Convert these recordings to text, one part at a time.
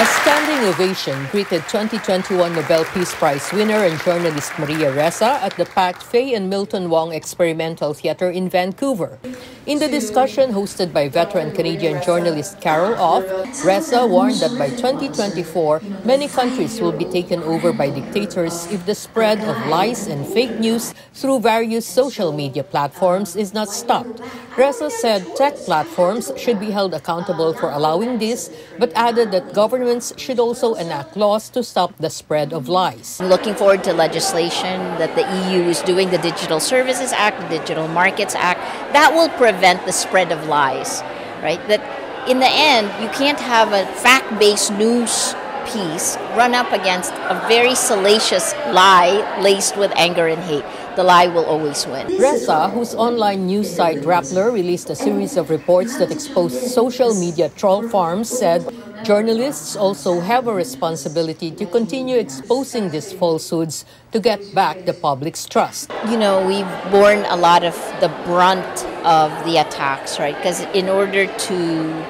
A standing ovation greeted 2021 Nobel Peace Prize winner and journalist Maria Ressa at the packed Fay and Milton Wong Experimental Theatre in Vancouver. In the discussion hosted by veteran Canadian journalist Carol Off, Ressa warned that by 2024, many countries will be taken over by dictators if the spread of lies and fake news through various social media platforms is not stopped. Ressa said tech platforms should be held accountable for allowing this, but added that government governments should also enact laws to stop the spread of lies. I'm looking forward to legislation that the EU is doing, the Digital Services Act, the Digital Markets Act, that will prevent the spread of lies, right? That in the end, you can't have a fact based news piece run up against a very salacious lie laced with anger and hate. The lie will always win. Ressa, whose online news site Rappler released a series of reports that exposed social media troll farms, said Journalists also have a responsibility to continue exposing these falsehoods to get back the public's trust. You know, we've borne a lot of the brunt of the attacks, right? Because in order to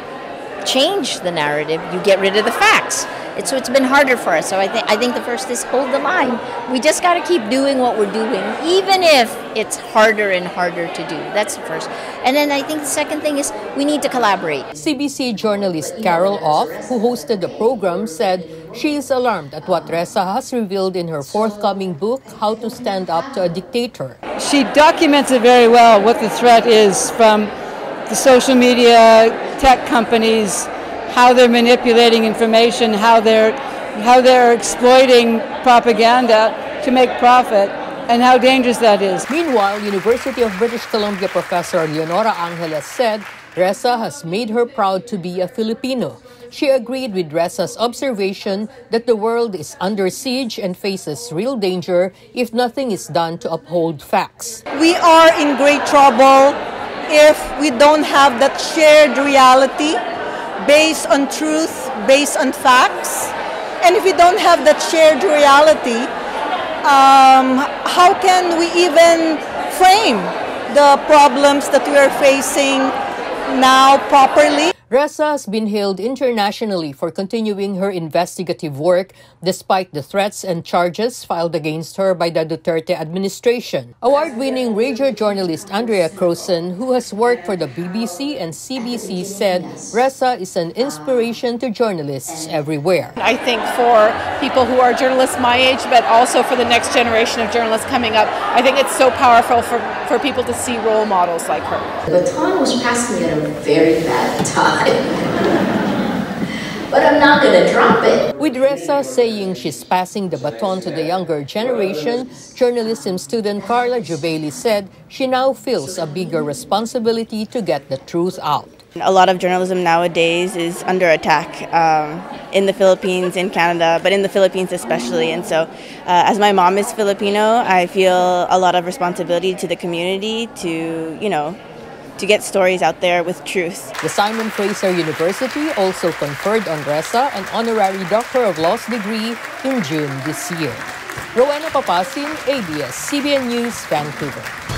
change the narrative, you get rid of the facts. It's, so it's been harder for us. So I think I think the first is hold the line. We just got to keep doing what we're doing, even if it's harder and harder to do. That's the first. And then I think the second thing is we need to collaborate. CBC journalist Carol Off, who hosted the program, said she is alarmed at what Ressa has revealed in her forthcoming book, How to Stand Up to a Dictator. She documents it very well what the threat is from the social media tech companies how they're manipulating information, how they're, how they're exploiting propaganda to make profit, and how dangerous that is. Meanwhile, University of British Columbia professor Leonora Angeles said Ressa has made her proud to be a Filipino. She agreed with Ressa's observation that the world is under siege and faces real danger if nothing is done to uphold facts. We are in great trouble if we don't have that shared reality based on truth, based on facts. And if we don't have that shared reality, um, how can we even frame the problems that we are facing now properly? Ressa has been hailed internationally for continuing her investigative work despite the threats and charges filed against her by the Duterte administration. Award-winning radio journalist Andrea Crossan, who has worked for the BBC and CBC, said Ressa is an inspiration to journalists everywhere. I think for people who are journalists my age, but also for the next generation of journalists coming up, I think it's so powerful for, for people to see role models like her. The baton was passed me at a very bad time but I'm not going to drop it. With Ressa saying she's passing the baton to the younger generation, journalism student Carla Jubeli said she now feels a bigger responsibility to get the truth out. A lot of journalism nowadays is under attack um, in the Philippines, in Canada, but in the Philippines especially. And so, uh, as my mom is Filipino, I feel a lot of responsibility to the community to, you know, to get stories out there with truth. The Simon Fraser University also conferred on Ressa an honorary Doctor of Laws degree in June this year. Rowena Papasin, ABS-CBN News, Vancouver.